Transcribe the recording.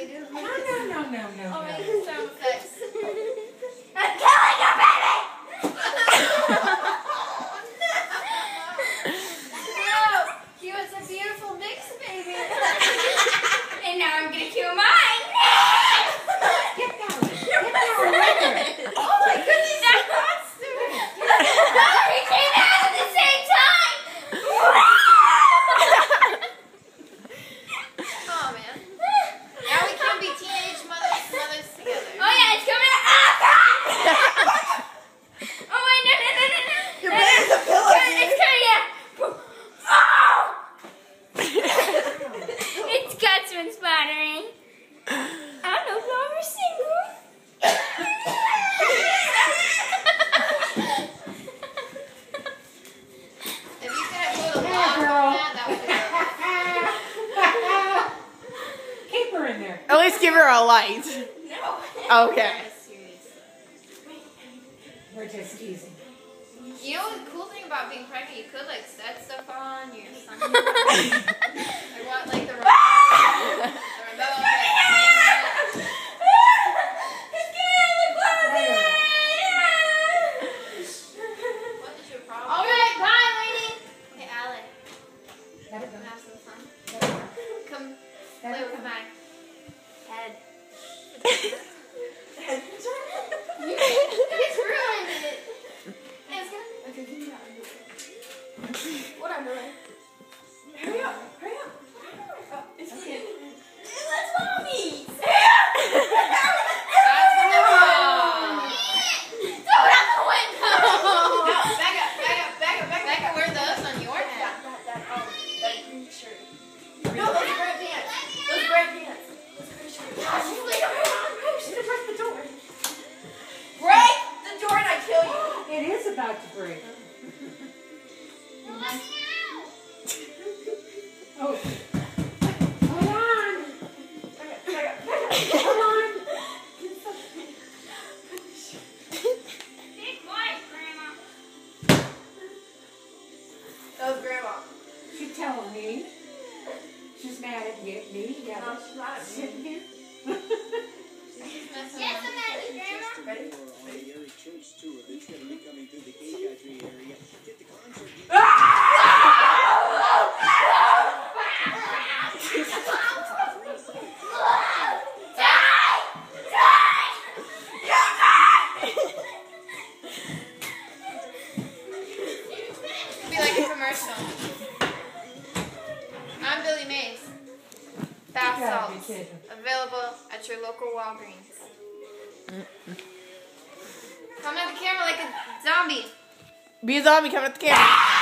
Okay, No, no, no, no, no, Oh, no. Guts been splattering. I'm no longer single. If you could have moved a Yeah, girl. on that, that would be Keep her in there. At least give her a light. No. Okay. We're just teasing. You know the cool thing about being pregnant, you could like set stuff on your son. those on your head. No, those great pants. Those great pants. About to break. Oh. Hold on. Hold on. Be quiet, Grandma. That was grandma. She's telling me. She's mad at me. me. Yeah. No, she's not at me. Sitting here. I'm Billy Mays. Bath You gotta salts available at your local Walgreens. Come at the camera like a zombie. Be a zombie Come at the camera.